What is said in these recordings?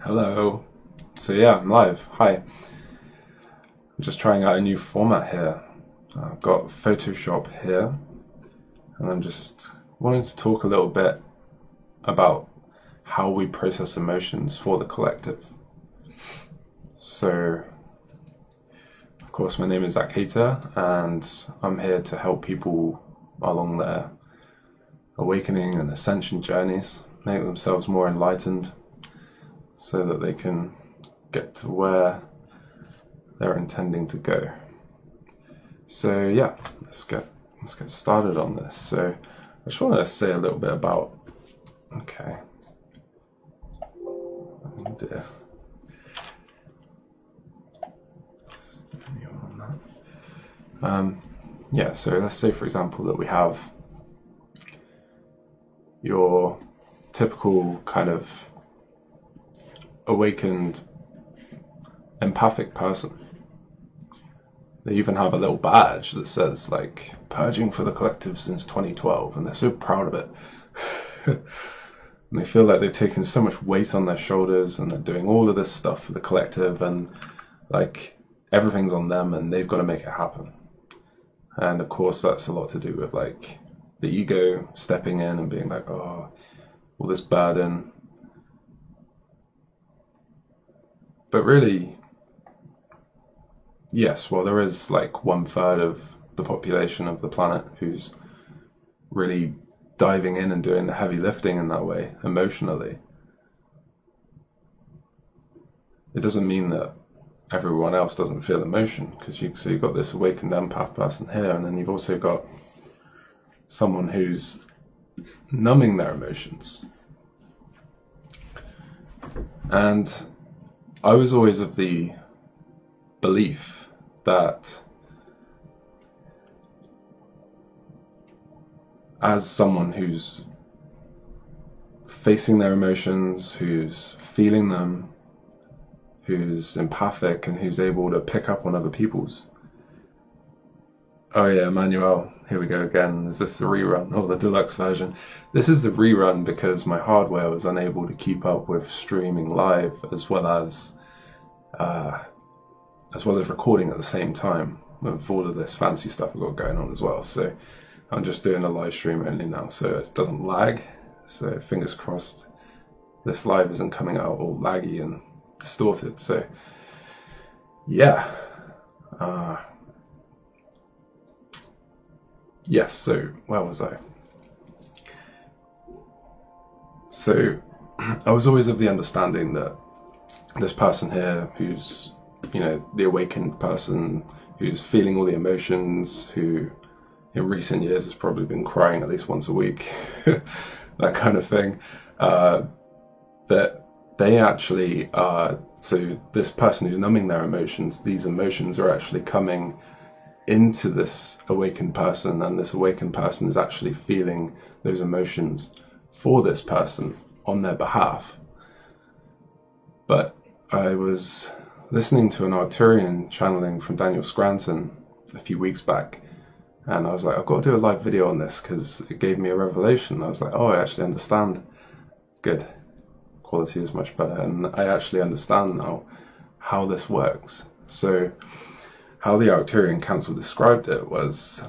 Hello. So yeah, I'm live. Hi. I'm just trying out a new format here. I've got Photoshop here, and I'm just wanting to talk a little bit about how we process emotions for the collective. So, of course, my name is Zach Hayter, and I'm here to help people along their awakening and ascension journeys, make themselves more enlightened so that they can get to where they're intending to go. So yeah, let's get let's get started on this. So I just want to say a little bit about okay. Oh dear. Um, yeah, so let's say for example that we have your typical kind of awakened empathic person. They even have a little badge that says like purging for the collective since 2012 and they're so proud of it. and they feel like they've taken so much weight on their shoulders and they're doing all of this stuff for the collective and like everything's on them and they've got to make it happen. And of course that's a lot to do with like the ego stepping in and being like, oh, all this burden But really, yes, well, there is like one third of the population of the planet who's really diving in and doing the heavy lifting in that way emotionally. It doesn't mean that everyone else doesn't feel emotion because you so you've got this awakened empath person here, and then you've also got someone who's numbing their emotions. And I was always of the belief that as someone who's facing their emotions, who's feeling them, who's empathic, and who's able to pick up on other people's. Oh, yeah, Manuel, here we go again. Is this the rerun or the deluxe version? This is the rerun because my hardware was unable to keep up with streaming live as well as uh, as well as recording at the same time with all of this fancy stuff I've got going on as well. So I'm just doing a live stream only now, so it doesn't lag. So fingers crossed, this live isn't coming out all laggy and distorted. So yeah. Uh, yes. So where was I? So I was always of the understanding that this person here who's, you know, the awakened person who's feeling all the emotions, who in recent years has probably been crying at least once a week, that kind of thing, uh, that they actually are, so this person who's numbing their emotions, these emotions are actually coming into this awakened person, and this awakened person is actually feeling those emotions for this person on their behalf. But I was listening to an Arcturian channeling from Daniel Scranton a few weeks back, and I was like, I've got to do a live video on this because it gave me a revelation. I was like, oh, I actually understand. Good. Quality is much better, and I actually understand now how this works. So, how the Arcturian Council described it was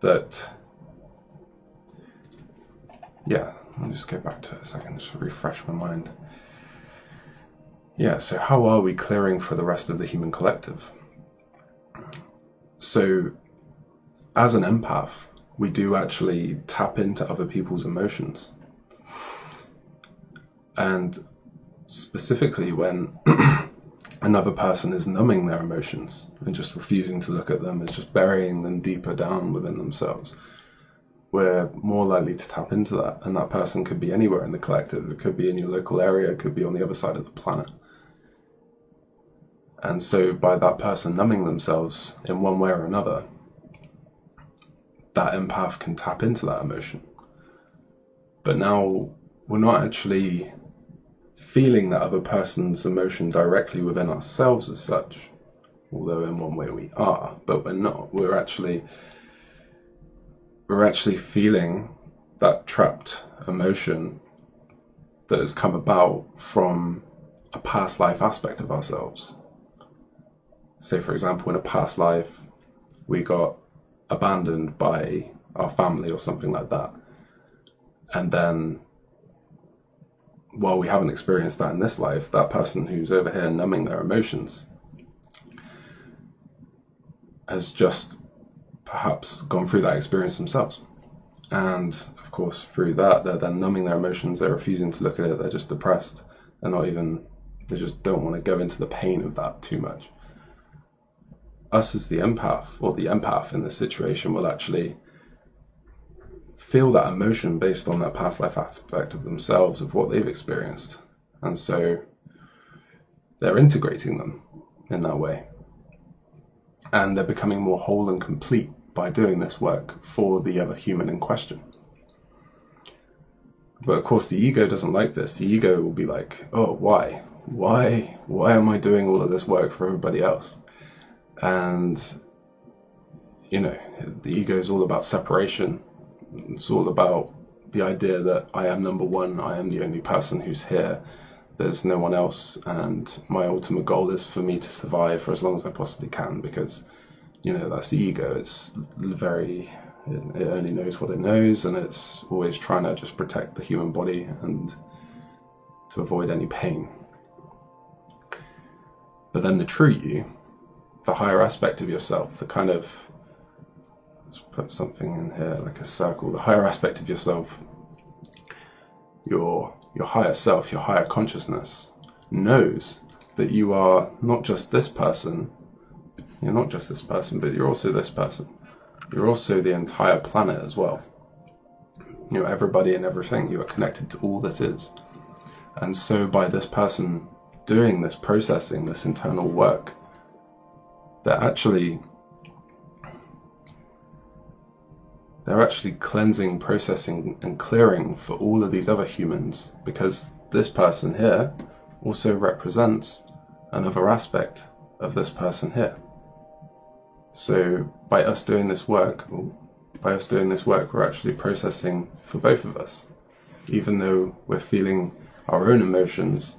that yeah, I'll just go back to it a second, just refresh my mind. Yeah, so how are we clearing for the rest of the human collective? So, as an empath, we do actually tap into other people's emotions. And specifically when another person is numbing their emotions and just refusing to look at them, is just burying them deeper down within themselves we're more likely to tap into that. And that person could be anywhere in the collective. It could be in your local area, it could be on the other side of the planet. And so, by that person numbing themselves in one way or another, that empath can tap into that emotion. But now we're not actually feeling that other person's emotion directly within ourselves as such, although in one way we are, but we're not. We're actually we're actually feeling that trapped emotion that has come about from a past life aspect of ourselves. Say, for example, in a past life, we got abandoned by our family or something like that. And then, while we haven't experienced that in this life, that person who's over here numbing their emotions has just perhaps gone through that experience themselves. And of course, through that, they're then numbing their emotions, they're refusing to look at it, they're just depressed. They're not even, they just don't want to go into the pain of that too much. Us as the empath, or the empath in this situation, will actually feel that emotion based on that past life aspect of themselves, of what they've experienced. And so they're integrating them in that way. And they're becoming more whole and complete by doing this work for the other human in question. But of course, the ego doesn't like this. The ego will be like, oh, why? Why? Why am I doing all of this work for everybody else? And, you know, the ego is all about separation. It's all about the idea that I am number one, I am the only person who's here. There's no one else, and my ultimate goal is for me to survive for as long as I possibly can because you know that's the ego it's very it only knows what it knows and it's always trying to just protect the human body and to avoid any pain but then the true you the higher aspect of yourself the kind of put something in here like a circle the higher aspect of yourself your your higher self your higher consciousness knows that you are not just this person you're not just this person, but you're also this person. You're also the entire planet as well. You know, everybody and everything. You are connected to all that is. And so, by this person doing this processing, this internal work, they're actually they're actually cleansing, processing, and clearing for all of these other humans because this person here also represents another aspect of this person here. So by us doing this work, by us doing this work, we're actually processing for both of us, even though we're feeling our own emotions,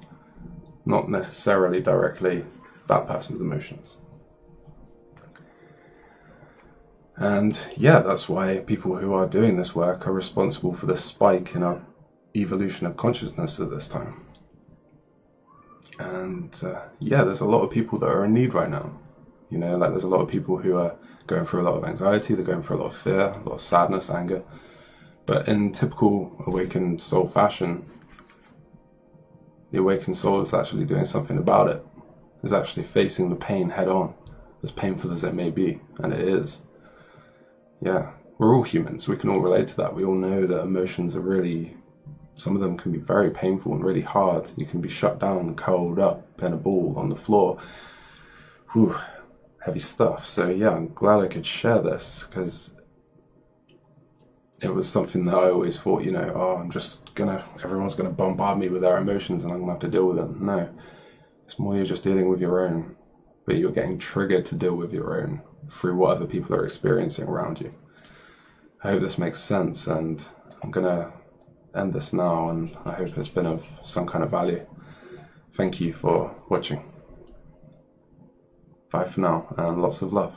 not necessarily directly that person's emotions. And yeah, that's why people who are doing this work are responsible for the spike in our evolution of consciousness at this time. And uh, yeah, there's a lot of people that are in need right now. You know, like there's a lot of people who are going through a lot of anxiety, they're going through a lot of fear, a lot of sadness, anger. But in typical awakened soul fashion, the awakened soul is actually doing something about it. Is actually facing the pain head on, as painful as it may be, and it is. Yeah, we're all humans. We can all relate to that. We all know that emotions are really, some of them can be very painful and really hard. You can be shut down, curled up in a ball on the floor. Whew, heavy stuff. So yeah, I'm glad I could share this because it was something that I always thought, you know, oh, I'm just gonna, everyone's gonna bombard me with their emotions and I'm gonna have to deal with them. No, it's more you're just dealing with your own, but you're getting triggered to deal with your own through what other people are experiencing around you. I hope this makes sense and I'm gonna end this now and I hope it's been of some kind of value. Thank you for watching. Bye for now, and lots of love.